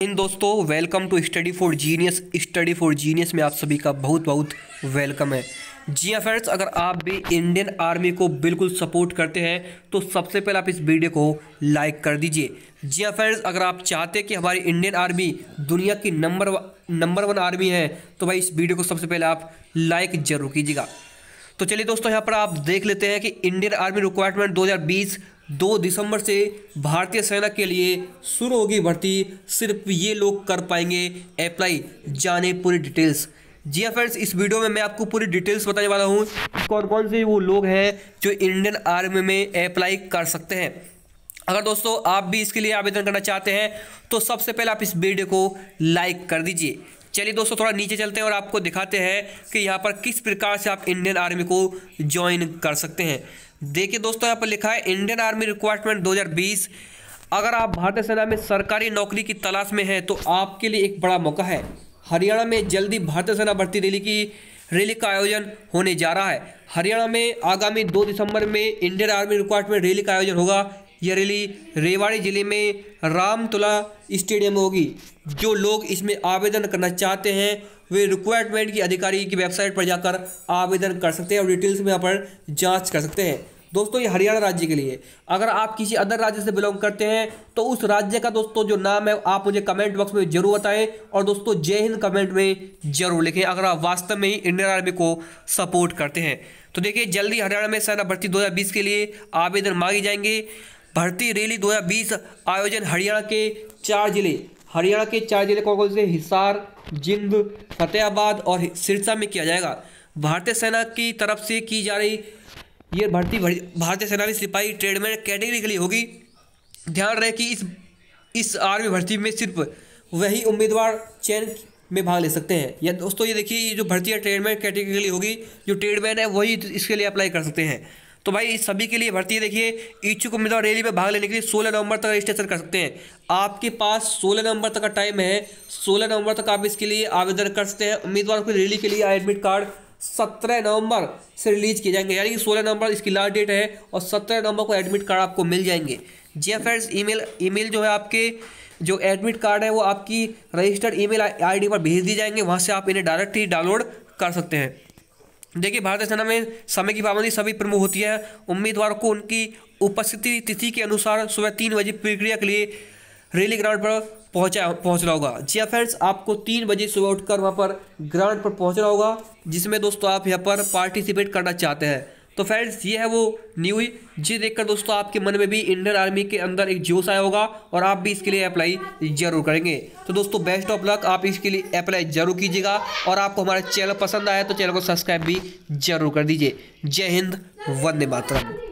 इन दोस्तों welcome to study for genius study for genius में आप सभी का बहुत बहुत वेलकम है। जी हाँ फ्रेंड्स अगर आप भी इंडियन आर्मी को बिल्कुल सपोर्ट करते हैं तो सबसे पहले आप इस वीडियो को लाइक कर दीजिए। जी हाँ फ्रेंड्स अगर आप चाहते कि हमारी इंडियन आर्मी दुनिया की नंबर नंबर वन आर्मी है तो भाई इस वीडियो को सबसे पहले आप लाइक ज़रूर कीजिएगा। तो चलिए दोस्तों, यहाँ पर आप देख लेते हैं कि इंडियन आर्मी रिक्वायरमेंट 2020 दो दिसंबर से भारतीय सेना के लिए शुरू होगी भर्ती। सिर्फ़ ये लोग कर पाएँगे अप्लाई जाने पूरी डिटेल्स जी हाँ फ्रेंड्स इस वीडियो में मैं आपको पूरी डिटेल्स बताने वाला हूँ। कौन कौन से वो लोग हैं जो इंडियन आर्मी में अप्लाई कर सकते हैं? अगर दोस्तों आप भी इसके लिए आवेदन करना चाहते हैं तो सबसे पहले आप इस वीडियो को लाइक कर दीजिए। चलिए दोस्तों, थोड़ा नीचे चलते हैं और आपको दिखाते हैं कि यहाँ पर किस प्रकार से आप इंडियन आर्मी को ज्वाइन कर सकते हैं। देखिए दोस्तों, यहाँ पर लिखा है इंडियन आर्मी रिक्वायरमेंट 2020 अगर आप भारतीय सेना में सरकारी नौकरी की तलाश में हैं तो आपके लिए एक बड़ा मौका है। हरियाणा में जल्दी भारतीय सेना भर्ती रैली की, रैली का आयोजन होने जा रहा है। हरियाणा में आगामी दो दिसंबर में इंडियन आर्मी रिक्वायरमेंट रैली का आयोजन होगा। यह रैली रेवाड़ी ज़िले में रामतुला स्टेडियम होगी। जो लोग इसमें आवेदन करना चाहते हैं, वे रिक्वायरमेंट की अधिकारी की वेबसाइट पर जाकर आवेदन कर सकते हैं और डिटेल्स में यहाँ पर जाँच कर सकते हैं। दोस्तों, ये हरियाणा राज्य के लिए। अगर आप किसी अदर राज्य से बिलोंग करते हैं तो उस राज्य का दोस्तों जो नाम है, आप मुझे कमेंट बॉक्स में ज़रूर बताएँ और दोस्तों, जय हिंद कमेंट में ज़रूर लिखें, अगर आप वास्तव में ही इंडियन आर्मी को सपोर्ट करते हैं। तो देखिए, जल्दी हरियाणा में सेना भर्ती 2020 के लिए आवेदन मांगे जाएँगे। भर्ती रैली 2020 आयोजन हरियाणा के चार ज़िले। हरियाणा के चार ज़िले कौन कौन से? हिसार, जिंद, फतेहाबाद और सिरसा में किया जाएगा। भारतीय सेना की तरफ़ से की जा रही ये भर्ती भारतीय सेना में सिपाही ट्रेडमैन कैटेगरी के लिए होगी। ध्यान रहे कि इस इस आर्मी भर्ती में सिर्फ़ वही उम्मीदवार चयन में भाग ले सकते हैं। या दोस्तों, ये देखिए, ये जो भर्ती है ट्रेडमैन कैटेगरी के लिए होगी, जो ट्रेडमैन है, वही इसके लिए अप्लाई कर सकते हैं। तो भाई सभी के लिए भर्ती है, देखिए, इच्छुक उम्मीदवार रैली में भाग लेने के लिए सोलह नवंबर तक रजिस्ट्रेशन कर सकते हैं। आपके पास सोलह नवंबर तक का टाइम है, सोलह नवंबर तक आप इसके लिए आवेदन कर सकते हैं। उम्मीदवार को रैली के लिए एडमिट कार्ड सत्रह नवंबर से रिलीज़ किए जाएँगे। यानी कि सोलह नवंबर इसकी लास्ट डेट है और सत्रह नवंबर को एडमिट कार्ड आपको मिल जाएँगे। जी फ्रेंड्स ईमेल ईमेल जो है आपके, जो एडमिट कार्ड है वो आपकी रजिस्टर्ड ईमेल आईडी पर भेज दी जाएँगे। वहाँ से आप इन्हें डायरेक्ट ही डाउनलोड कर सकते हैं। देखिए भारतीय सेना में समय की पाबंदी सभी प्रमुख होती है। उम्मीदवार को उनकी उपस्थिति तिथि के अनुसार सुबह तीन बजे प्रक्रिया के लिए रेली ग्राउंड पर पहुँचा, पहुँचना होगा। जी फ्रेंड्स आपको तीन बजे सुबह उठकर वहाँ पर ग्राउंड पर पहुँचना होगा, जिसमें दोस्तों आप यहाँ पर पार्टिसिपेट करना चाहते हैं। तो फ्रेंड्स ये है वो न्यूज़ जिसे देखकर दोस्तों आपके मन में भी इंडियन आर्मी के अंदर एक जोश आया होगा और आप भी इसके लिए अप्लाई ज़रूर करेंगे। तो दोस्तों बेस्ट ऑफ़ लक आप इसके लिए अप्लाई ज़रूर कीजिएगा और आपको हमारा चैनल पसंद आया तो चैनल को सब्सक्राइब भी ज़रूर कर दीजिए। जय हिंद, वंदे मातरम।